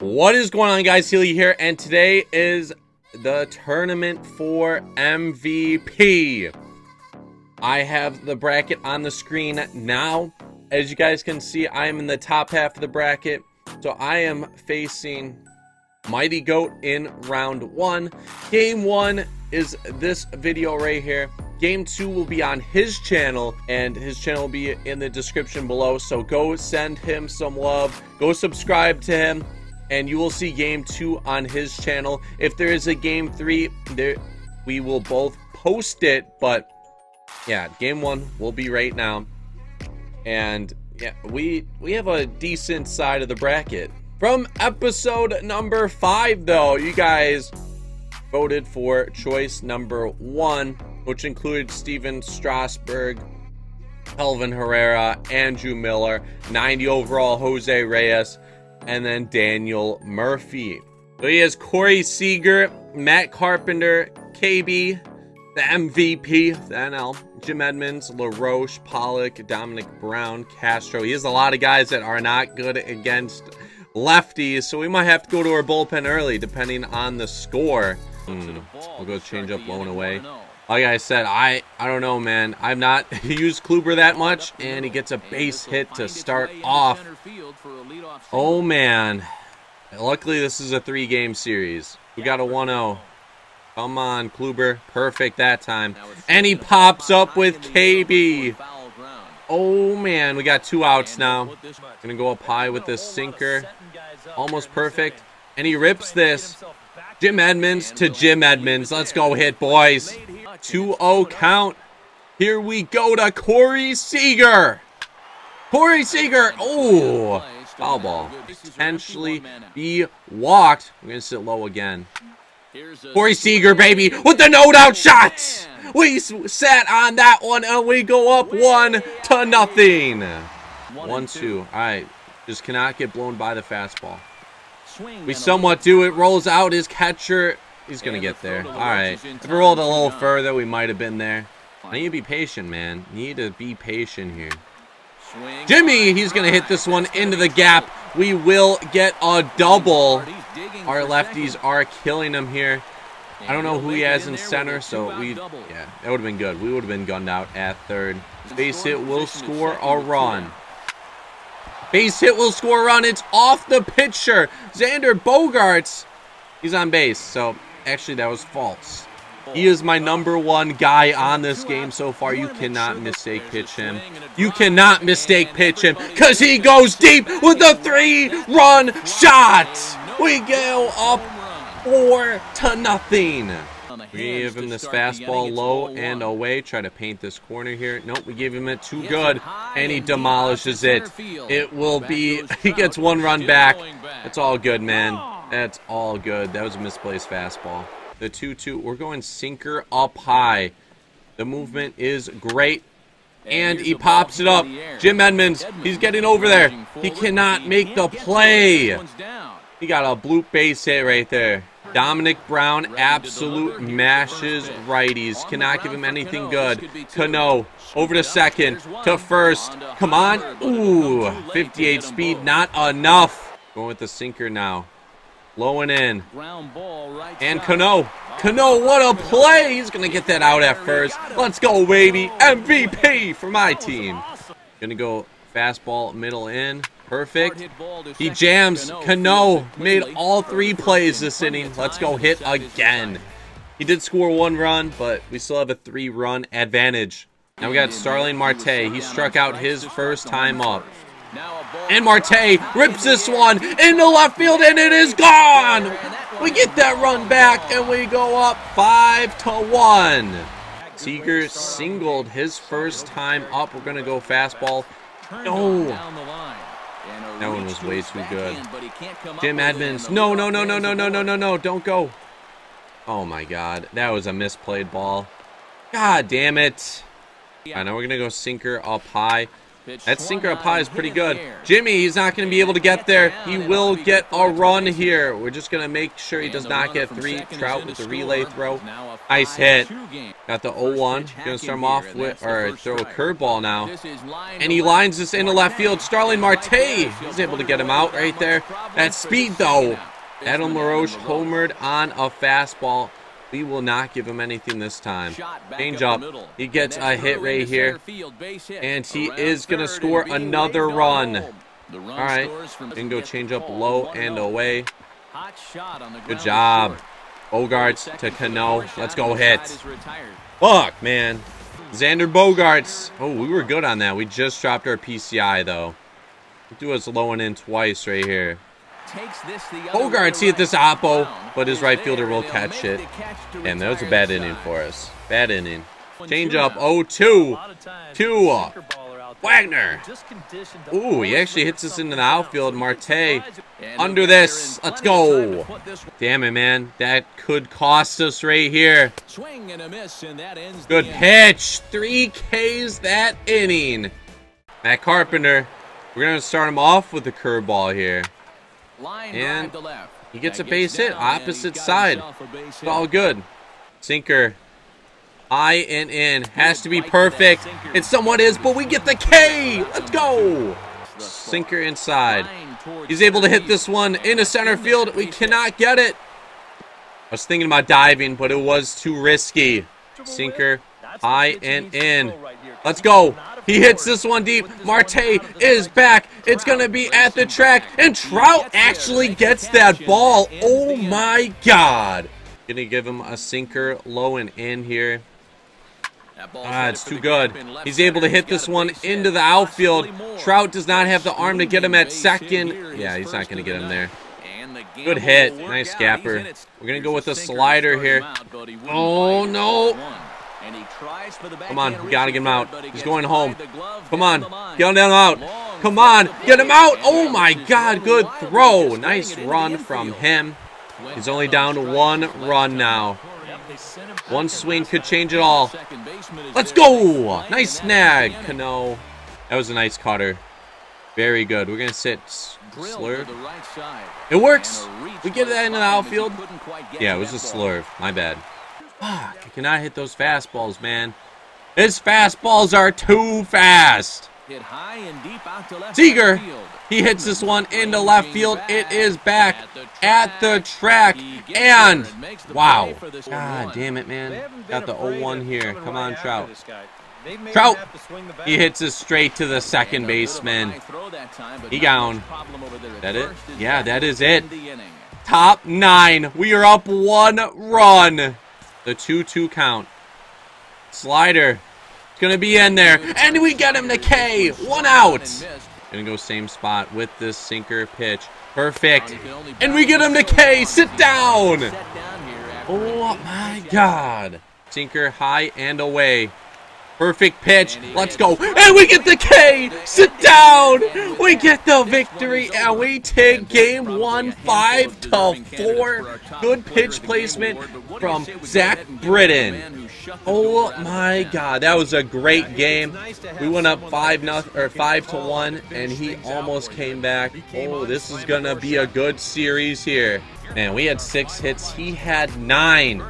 What is going on guys, Healy here, and today is the tournament for MVP. I have the bracket on the screen now. As you guys can see, I am in the top half of the bracket. So I am facing Mighty Goat in round one. Game one is this video right here. Game two will be on his channel, and his channel will be in the description below. So go send him some love. Go subscribe to him and you will see game two on his channel. If there is a game three, there we will both post it. But yeah, game one will be right now, and yeah, we we have a decent side of the bracket. From episode number five, though, you guys voted for choice number one, which included Stephen Strasburg, Kelvin Herrera, Andrew Miller, 90 overall Jose Reyes, and then Daniel Murphy. So he has Corey Seager, Matt Carpenter, KB, the MVP, the NL, Jim Edmonds, LaRoche, Pollock, Domonic Brown, Castro. He has a lot of guys that are not good against lefties, so we might have to go to our bullpen early, depending on the score. Hmm. We'll go change up low and away like I said, I I don't know, man. I've not used Kluber that much, and he gets a base hit to start off. Oh, man. Luckily, this is a three-game series. We got a 1-0. Come on, Kluber. Perfect that time. And he pops up with KB. Oh, man. We got two outs now. Gonna go up high with this sinker. Almost perfect. And he rips this. Jim Edmonds to Jim Edmonds. Let's go hit, boys. 2-0 count. Here we go to Corey Seager. Corey Seager. Oh, foul ball. Potentially be walked. We're going to sit low again. Corey Seager, baby, with the no-doubt shot. We sat on that one, and we go up one to nothing. One, two. All right. Just cannot get blown by the fastball. We somewhat do it. Rolls out his catcher. He's going to get there. All right. If we rolled a little further, we might have been there. I need to be patient, man. Need to be patient here. Jimmy, he's going to hit this one into the gap. We will get a double. Our lefties are killing him here. I don't know who he has in center, so we, yeah, that would have been good. We would have been gunned out at third. Base hit will score a run. Base hit will score a run. It's off the pitcher. Xander Bogaerts, He's on base, so Actually, that was false. He is my number one guy on this game so far. You cannot mistake pitch him. You cannot mistake pitch him because he goes deep with a three-run shot. We go up four to nothing. We gave him this fastball low and away. Try to paint this corner here. Nope, we gave him it too good, and he demolishes it. It will be, he gets one run back. It's all good, man. That's all good. That was a misplaced fastball. The 2-2. We're going sinker up high. The movement is great. And he pops it up. Jim Edmonds, he's getting over there. He cannot make the play. He got a bloop base hit right there. Domonic Brown absolute mashes righties. Cannot give him anything good. Cano over to second. To first. Come on. Ooh. 58 speed. Not enough. Going with the sinker now. Low and in. And Cano. Cano, what a play! He's going to get that out at first. Let's go, baby. MVP for my team. Going to go fastball middle in. Perfect. He jams. Cano made all three plays this inning. Let's go hit again. He did score one run, but we still have a three-run advantage. Now we got Starling Marte. He struck out his first time up. And Marte rips this one into left field, and it is gone. We get that run back, and we go up five to one. Seager singled his first time up. We're gonna go fastball. No. That one was way too good. Jim Edmonds. No, no, no, no, no, no, no, no, no. Don't go. Oh my God. That was a misplayed ball. God damn it. I know we're gonna go sinker up high. That sinker up high is pretty good. Jimmy, he's not going to be able to get there. He will get a run here. We're just going to make sure he does not get three. Trout with the relay throw. Nice hit. Got the 0-1. Going to start him off with, or throw a curveball now. And he lines this into left field. Starling Marte, he's able to get him out right there. That speed, though. Adam LaRoche homered on a fastball. We will not give him anything this time. Change up. He gets a hit right here. And he is going to score another run. All right. And go change up low and away. Good job. Bogaerts to Cano. Let's go hit. Fuck, man. Xander Bogaerts. Oh, we were good on that. We just dropped our PCI, though. Do us low and in twice right here. Bogaerts hit this oppo, but his right fielder will catch it. And that was a bad inning for us. Bad inning. Change up 0-2. 2. Wagner. Ooh, he actually hits us into the outfield. Marte under this. Let's go. Damn it, man. That could cost us right here. Good pitch. Three Ks that inning. Matt Carpenter. We're going to start him off with the curveball here. And he gets a base hit, opposite side. It's all good. Sinker. I and in. Has to be perfect. It somewhat is, but we get the K. Let's go. Sinker inside. He's able to hit this one into center field. We cannot get it. I was thinking about diving, but it was too risky. Sinker. I and in. Let's go. He hits this one deep. Marte is back. It's going to be at the track. And Trout actually gets that ball. Oh, my God. Going to give him a sinker low and in here. Ah, it's too good. He's able to hit this one into the outfield. Trout does not have the arm to get him at second. Yeah, he's not going to get him there. Good hit. Nice scapper. We're going to go with a slider here. Oh, no. Come on, we gotta get him out. He's going home. Come on, get him out. Come on, get him out. Oh my God, good throw. Nice run from him. He's only down to one run now. One swing could change it all. Let's go. Nice snag, Cano. That was a nice cutter. Very good. We're gonna sit slurve. It works. We get that into the outfield. Yeah, it was a slurve. My bad. Fuck, I cannot hit those fastballs, man. His fastballs are too fast. Hit high and deep out to left Seager, he hits this one into left field. It is back at the track. And, wow. God damn it, man. Got the 0-1 here. Come on, Trout. Trout, he hits it straight to the second baseman. He down. That it? Yeah, that is it. Top nine. We are up one run. The 2-2 count. Slider. It's going to be in there. And we get him to K. One out. Going to go same spot with this sinker pitch. Perfect. And we get him to K. Sit down. Oh, my God. Sinker high and away. Perfect pitch. Let's go. And we get the K. Sit down. We get the victory. And we take game one, five to four. Good pitch placement from Zach Britton. Oh my God, that was a great game. We went up five nothing or five to one, and he almost came back. Oh, this is gonna be a good series here. Man, we had six hits. He had nine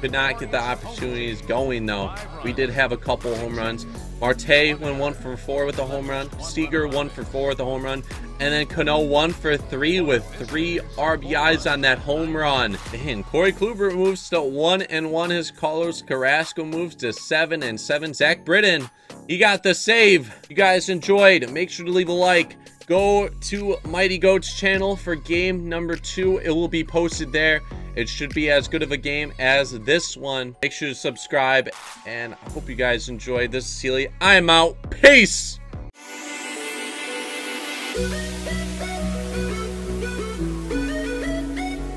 could not get the opportunities going though. We did have a couple home runs. Marte went one for four with a home run. Seager one for four with a home run. And then Cano one for three with three RBIs on that home run. And Corey Kluber moves to one and one. His Carlos Carrasco moves to seven and seven. Zach Britton, he got the save. You guys enjoyed. Make sure to leave a like. Go to Mighty Goats channel for game number two. It will be posted there. It should be as good of a game as this one. Make sure to subscribe, and I hope you guys enjoyed. This is Sealy. I'm out. Peace!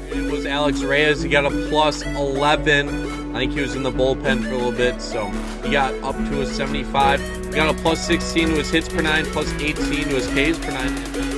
It was Alex Reyes. He got a plus 11. I think he was in the bullpen for a little bit, so he got up to a 75. He got a plus 16 to his hits per nine, plus 18 to his Ks per nine.